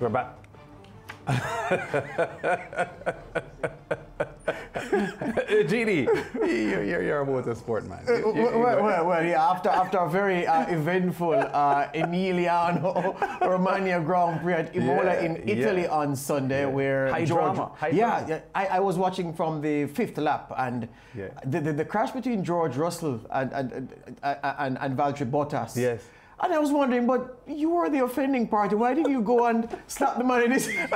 We're back. Genie, you're, you're, you're a sport, man. You- you- you Well, well, well, well, yeah, after, after a very uh, eventful uh, Emilia Romagna Grand Prix at Imola Yeah, in Italy yeah. on Sunday, where High George, drama, high yeah, drama. yeah, I, I was watching from the fifth lap, and Yeah. the, the, the crash between George Russell and and, and, and, and Valtteri Bottas. Yes. And I was wondering, but you were the offending party. Why didn't you go and slap the man in his?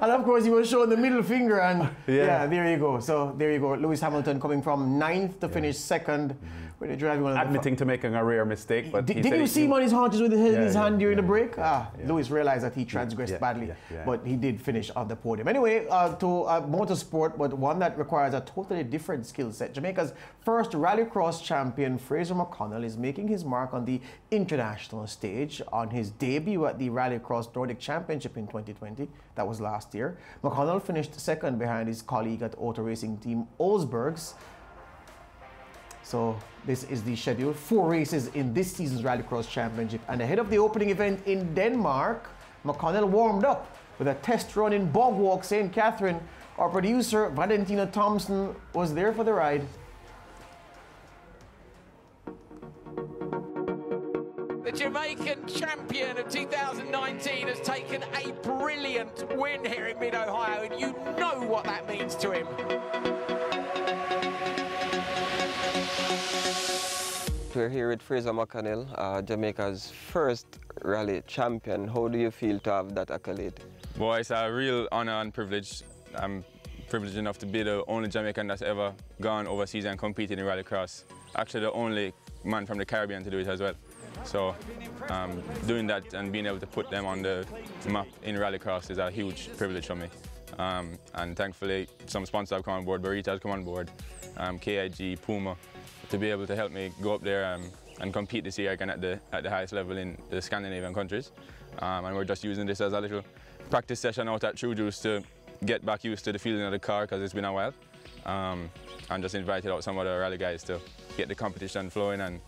and of course, he was showing the middle finger, and Yeah. yeah, there you go. So there you go. Lewis Hamilton coming from ninth to finish second, really driving one Admitting to making a rare mistake, but did, did you see him on his haunches with his, Yeah, his yeah, hand during the break? ah. Lewis realized that he transgressed badly, but he did finish on the podium. Anyway, uh, to uh, motorsport, but one that requires a totally different skill set. Jamaica's first rallycross champion, Fraser McConnell, is making his mark on the international stage on his debut at the Rallycross Nordic Championship in 2020. That was last year. McConnell finished second behind his colleague at auto racing team Olsbergs. So this is the schedule. Four races in this season's Rallycross Championship. And ahead of the opening event in Denmark, McConnell warmed up with a test run in Bog Walk, St. Catherine. Our producer, Valentina Thompson, was there for the ride. The Jamaican champion of 2019 has taken a brilliant win here in Mid Ohio, and you know what that means to him. We're here with Fraser McConnell, uh, Jamaica's first rally champion. How do you feel to have that accolade? Boy, it's a real honor and privilege. I'm privileged enough to be the only Jamaican that's ever gone overseas and competed in rallycross. Actually, the only man from the Caribbean to do it as well. So, um, doing that and being able to put them on the map in rallycross is a huge privilege for me. Um, and thankfully, some sponsors have come on board. Barita has come on board, um, KIG, Puma, to be able to help me go up there um, and compete this year again at the at the highest level in the Scandinavian countries. Um, and we're just using this as a little practice session out at True Juice to get back used to the feeling of the car because it's been a while. Um, and just invited out some of the rally guys to get the competition flowing and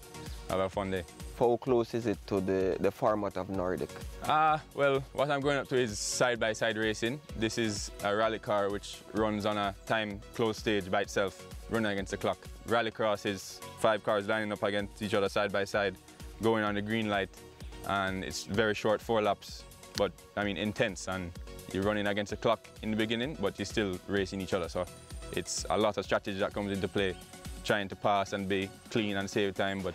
have a fun day. How close is it to the, the format of Nordic? Ah, well, what I'm going up to is side-by-side racing. This is a rally car which runs on a time closed stage by itself, running against the clock. Rallycross is five cars lining up against each other side by side, going on the green light, and it's very short, four laps, but I mean intense, and you're running against the clock in the beginning, but you're still racing each other. So it's a lot of strategy that comes into play, trying to pass and be clean and save time, but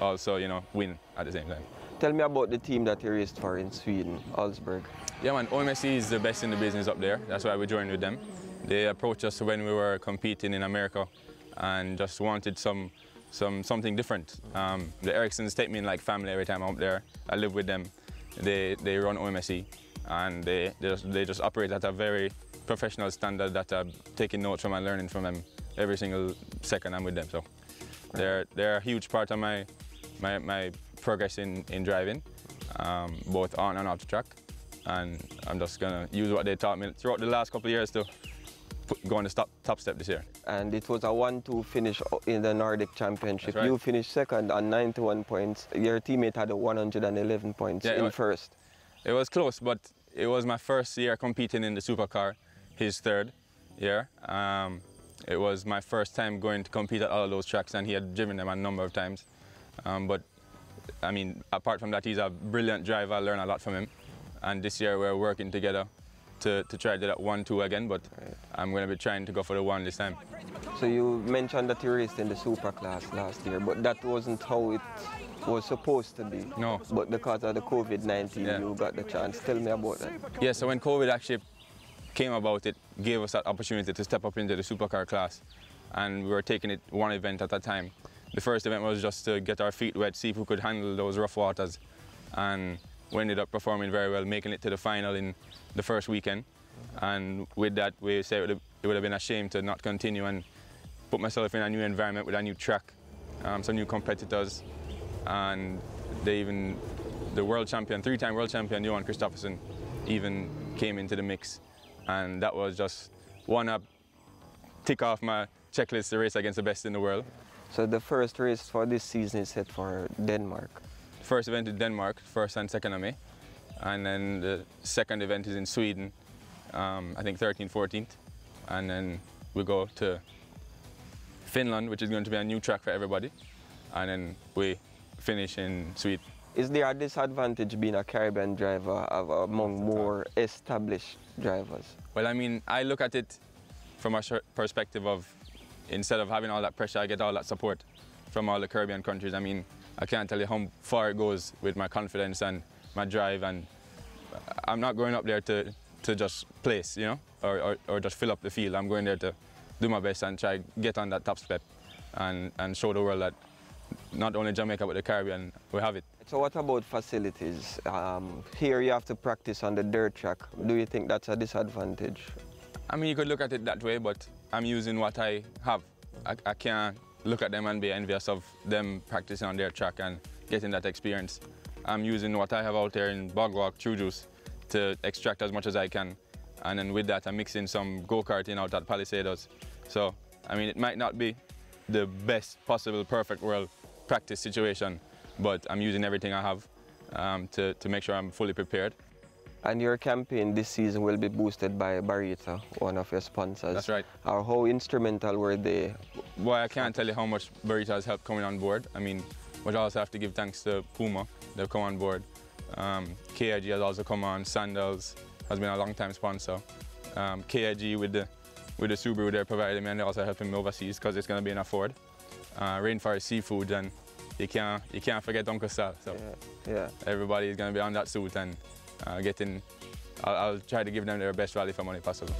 also, you know, win at the same time. Tell me about the team that you raced for in Sweden, Olsberg. Yeah, man, OMSE is the best in the business up there. That's why we joined with them. They approached us when we were competing in America and just wanted some, some something different. Um, the Erikssons take me in like family every time I'm up there. I live with them. They, they run OMSE and they, they, just, they just operate at a very professional standard that I'm taking notes from and learning from them every single second I'm with them. So they're, they're a huge part of my, my, my progress in, in driving, um, both on and off the track. And I'm just gonna use what they taught me throughout the last couple of years to put, to the top, step this year. And it was a 1-2 finish in the Nordic Championship. Right. You finished second on 91 points. Your teammate had 111 points Yeah, in wa- first. It was close, but it was my first year competing in the supercar, his third year. Um, it was my first time going to compete at all of those tracks, and he had driven them a number of times. Um, but I mean, apart from that, he's a brilliant driver. I learned a lot from him. And this year we're working together to, to try to do that one-two again, but I'm going to be trying to go for the one this time. So you mentioned that you raced in the super class last year, but that wasn't how it was supposed to be. No. But because of the COVID-19, Yeah. you got the chance. Tell me about that. Yeah, so when COVID actually came about, it gave us that opportunity to step up into the supercar class. And we were taking it one event at a time. The first event was just to get our feet wet, see if we could handle those rough waters. And we ended up performing very well, making it to the final in the first weekend. And with that, we said it would have, been a shame to not continue and put myself in a new environment with a new track, um, some new competitors. And they even, the world champion, three-time world champion, Johan Kristoffersson, even came into the mix. And that was just one up, tick off my checklist to race against the best in the world. So the first race for this season is set for Denmark. First event in Denmark, first and second of May. And then the second event is in Sweden, um, I think 13th, 14th. And then we go to Finland, which is going to be a new track for everybody. And then we finish in Sweden. Is there a disadvantage being a Caribbean driver among more established drivers? Well, I mean, I look at it from a perspective of instead of having all that pressure, I get all that support from all the Caribbean countries. I mean, I can't tell you how far it goes with my confidence and my drive. And I'm not going up there to, to just place, you know, or, or, or just fill up the field. I'm going there to do my best and try get on that top step and, and show the world that not only Jamaica but the Caribbean, we have it. So what about facilities? Um, here you have to practice on the dirt track. Do you think that's a disadvantage? I mean, you could look at it that way, but I'm using what I have. I, I can't look at them and be envious of them practicing on their track and getting that experience. I'm using what I have out there in Bog Walk, true juice, to extract as much as I can. And then with that, I'm mixing some go-karting out at Palisadoes. So, I mean, it might not be the best possible perfect world practice situation, but I'm using everything I have um, to, to make sure I'm fully prepared. And your campaign this season will be boosted by Barita, one of your sponsors. That's right. Uh, how instrumental were they? Well, I can't tell you how much Barita has helped coming on board. I mean, I also have to give thanks to Puma, they've come on board. Um, KIG has also come on, Sandals has been a long time sponsor. Um, KIG with the with the Subaru they're providing me and they're also helping me overseas because it's going to be in a Ford. Uh, Rainforest Seafood and you can't you can't forget Uncle Sal. So yeah, yeah. everybody is going to be on that suit and uh, getting. I'll, I'll try to give them their best value for money possible.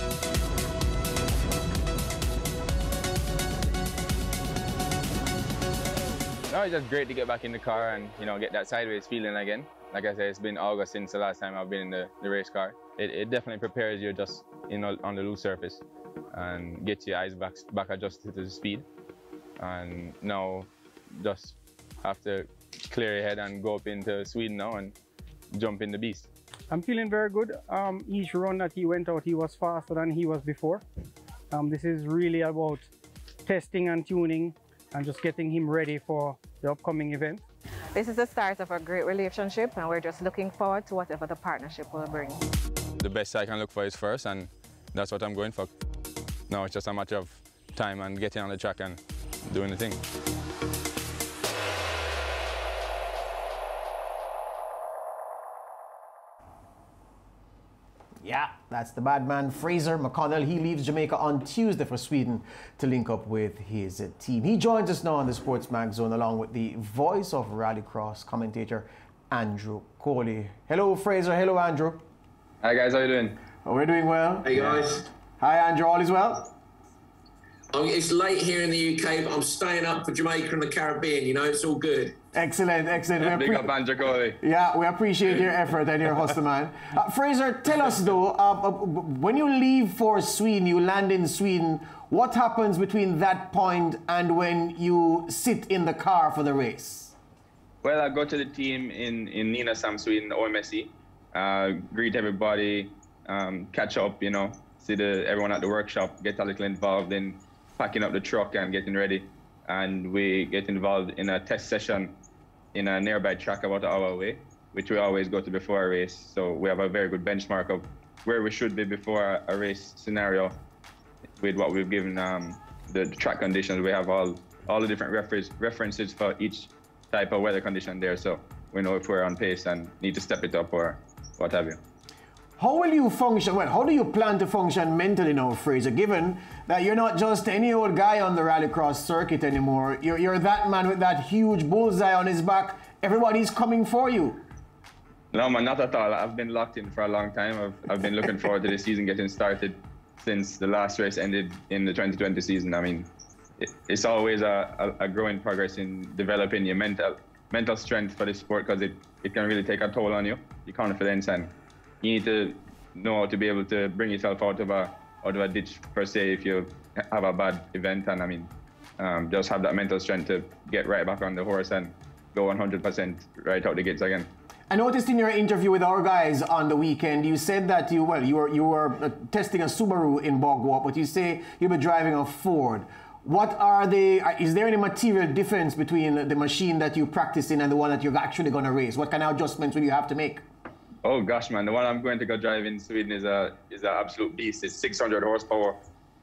No, it's just great to get back in the car and you know get that sideways feeling again. Like I said, it's been August since the last time I've been in the, the race car. It, it definitely prepares you just know on the loose surface and get your eyes back back adjusted to the speed. And now just have to clear your head and go up into Sweden now and jump in the beast. I'm feeling very good. Um, each run that he went out, he was faster than he was before. Um, this is really about testing and tuning and just getting him ready for the upcoming event. This is the start of a great relationship and we're just looking forward to whatever the partnership will bring. The best I can look for is first and that's what I'm going for. Now it's just a matter of time and getting on the track and doing the thing. That's the bad man, Fraser McConnell. He leaves Jamaica on Tuesday for Sweden to link up with his team. He joins us now on the SportsMax Zone along with the voice of Rallycross commentator Andrew Coley. Hello, Fraser. Hello, Andrew. Hi, guys. How are you doing? Oh, we're doing well. Hey, guys. Hi, Andrew. All is well? It's late here in the UK, but I'm staying up for Jamaica and the Caribbean. You know, it's all good. Excellent, excellent. Big up Andrew Coley. Yeah, we appreciate your effort and your hustle, man. Uh, Fraser, tell us though, uh, uh, when you leave for Sweden, you land in Sweden, what happens between that point and when you sit in the car for the race? Well, I go to the team in, in Nynäshamn, Sweden, OMSE, uh, greet everybody, um, catch up, you know, see the, everyone at the workshop, get a little involved in packing up the truck and getting ready. And we get involved in a test session in a nearby track about an hour away, which we always go to before a race. So we have a very good benchmark of where we should be before a race scenario with what we've given um, the, track conditions. We have all all the different reference, references for each type of weather condition there. So we know if we're on pace and need to step it up or what have you. How will you function? Well, how do you plan to function mentally now, Fraser, given that you're not just any old guy on the rallycross circuit anymore? You're, you're that man with that huge bullseye on his back. Everybody's coming for you. No, man, not at all. I've been locked in for a long time. I've, I've been looking forward to the season getting started since the last race ended in the 2020 season. I mean, it, it's always a, a, a, growing progress in developing your mental mental strength for the sport because it, it can really take a toll on you, your confidence and you need to know how to be able to bring yourself out of a out of a ditch per se if you have a bad event. And I mean, um, just have that mental strength to get right back on the horse and go 100% right out the gates again. I noticed in your interview with our guys on the weekend, you said that you well you were you were uh, testing a Subaru in Bog Walk, but you say you were driving a Ford. What are the? Uh, is there any material difference between the machine that you practice in and the one that you're actually going to race? What kind of adjustments will you have to make? Oh gosh, man, the one I'm going to go drive in Sweden is a is an absolute beast. It's 600 horsepower,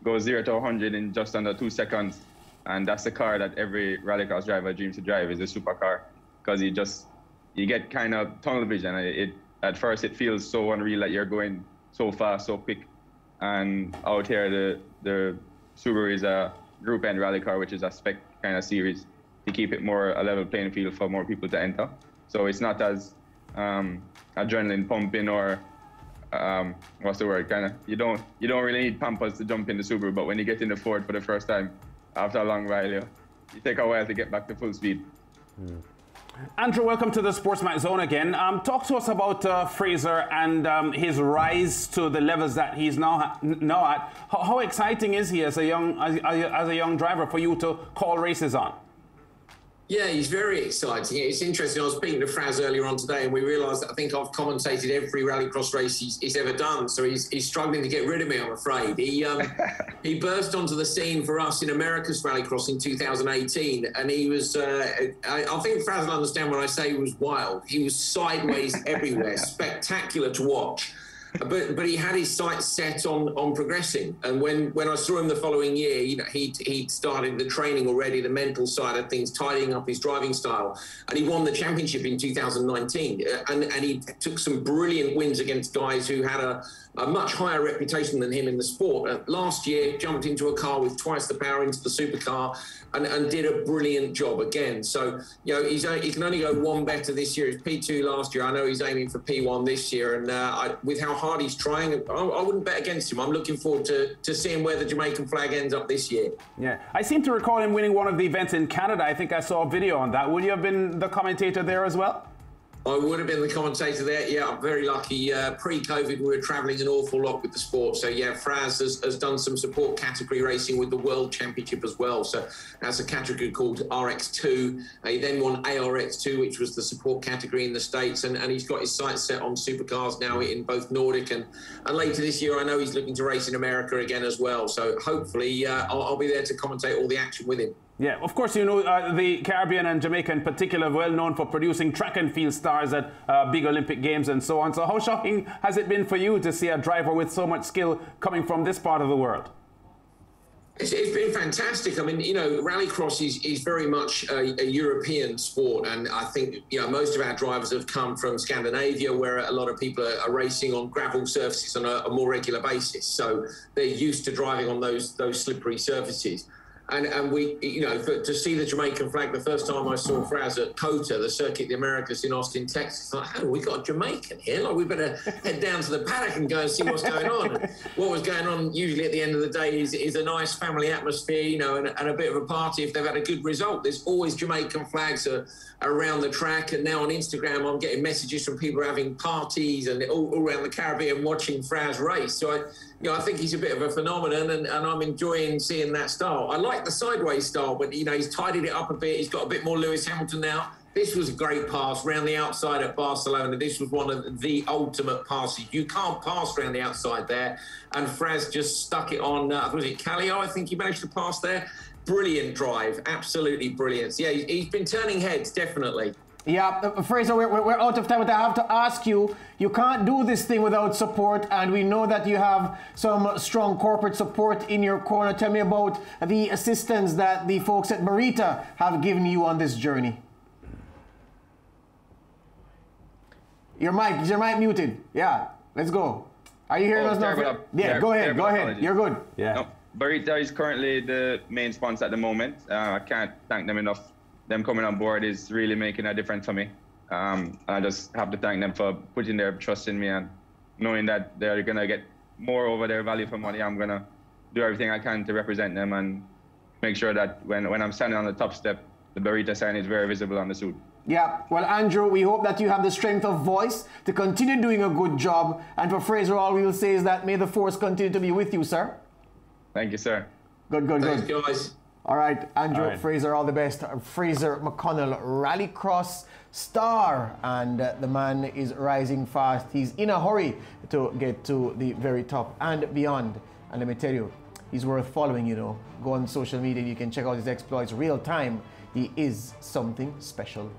goes zero to 100 in just under two seconds, and that's the car that every rallycross driver dreams to drive. Is a supercar, because you just you get kind of tunnel vision. It, it at first it feels so unreal that you're going so fast, so quick, and out here the the Subaru is a group N rally car, which is a spec kind of series to keep it more a level playing field for more people to enter. So it's not as um, adrenaline pumping or um, what's the word? Kind of you don't you don't really need pampers to jump in the Subaru, but when you get in the Ford for the first time after a long ride, you, you take a while to get back to full speed. Mm. Andrew, welcome to the SportsMax Zone again. Um, talk to us about uh, Fraser and um, his rise to the levels that he's now now at. How, how exciting is he as a young as, as a young driver for you to call races on? Yeah, he's very exciting. It's interesting. I was speaking to Fraz earlier on today, and we realised that I think I've commentated every rallycross race he's, he's, ever done. So he's, he's struggling to get rid of me, I'm afraid. He um, he burst onto the scene for us in America's Rallycross in 2018, and he was. Uh, I, I, think Fraz will understand when I say he was wild. He was sideways everywhere, spectacular to watch but but he had his sights set on on progressing. And when when I saw him the following year, you know, he he started the training already, the mental side of things, tidying up his driving style, and he won the championship in 2019. Uh, and and he took some brilliant wins against guys who had a a much higher reputation than him in the sport. Uh, last year, jumped into a car with twice the power into the supercar and, and did a brilliant job again. So, you know, he's he can only go one better this year. He's P2 last year. I know he's aiming for P1 this year. And uh, I, with how hard he's trying, I, I, wouldn't bet against him. I'm looking forward to, to seeing where the Jamaican flag ends up this year. Yeah. I seem to recall him winning one of the events in Canada. I think I saw a video on that. Would you have been the commentator there as well? I would have been the commentator there. Yeah, I'm very lucky. Uh, Pre-COVID, we were travelling an awful lot with the sport. So yeah, Fraz has, has, done some support category racing with the World Championship as well. So that's a category called RX2. Uh, he then won ARX2, which was the support category in the States. And, and he's got his sights set on supercars now in both Nordic and, and later this year, I know he's looking to race in America again as well. So hopefully uh, I'll, I'll be there to commentate all the action with him. Yeah, of course, you know, uh, the Caribbean and Jamaica in particular well known for producing track and field stars at uh, big Olympic Games and so on. So, how shocking has it been for you to see a driver with so much skill coming from this part of the world? It's, it's been fantastic. I mean, you know, rallycross is, is very much a, a, European sport. And I think, you know, most of our drivers have come from Scandinavia, where a lot of people are, are racing on gravel surfaces on a, a more regular basis. So they're used to driving on those, those slippery surfaces. And, and we, you know, for, to see the Jamaican flag the first time I saw Fraz at COTA, the Circuit of the Americas in Austin, Texas, like, oh, we got a Jamaican here. Like, we better head down to the paddock and go and see what's going on. What was going on usually at the end of the day is, is a nice family atmosphere, you know, and, and, a bit of a party if they've had a good result. There's always Jamaican flags around the track. And now on Instagram, I'm getting messages from people having parties and all, all around the Caribbean watching Fraz race. So I, you know, I think he's a bit of a phenomenon, and, and I'm enjoying seeing that style. I like the sideways style, but you know, he's tidied it up a bit. He's got a bit more Lewis Hamilton now. This was a great pass round the outside at Barcelona. This was one of the ultimate passes. You can't pass round the outside there. And Fraz just stuck it on, uh, was it Kallio? I think he managed to pass there. Brilliant drive, absolutely brilliant. Yeah, he's been turning heads, definitely. Yeah, uh, Fraser, we're, we're out of time, but I have to ask you, you can't do this thing without support, and we know that you have some strong corporate support in your corner. Tell me about the assistance that the folks at Barita have given you on this journey. Your mic, is your mic muted? Yeah, let's go. Are you hearing oh, us now? Yeah, go ahead, go ahead. You're good. Yeah. No, Barita is currently the main sponsor at the moment. Uh, I can't thank them enough them coming on board is really making a difference for me. Um, I just have to thank them for putting their trust in me and knowing that they're gonna get more over their value for money. I'm gonna do everything I can to represent them and make sure that when, when I'm standing on the top step, the Barita sign is very visible on the suit. Yeah, well, Andrew, we hope that you have the strength of voice to continue doing a good job. And for Fraser, all we will say is that may the force continue to be with you, sir. Thank you, sir. Good, good, Thanks, good. guys. All right, Andrew all right. Fraser, all the best. Fraser McConnell, rallycross star, and uh, the man is rising fast. He's in a hurry to get to the very top and beyond. And let me tell you, he's worth following, you know. Go on social media, you can check out his exploits real time. He is something special.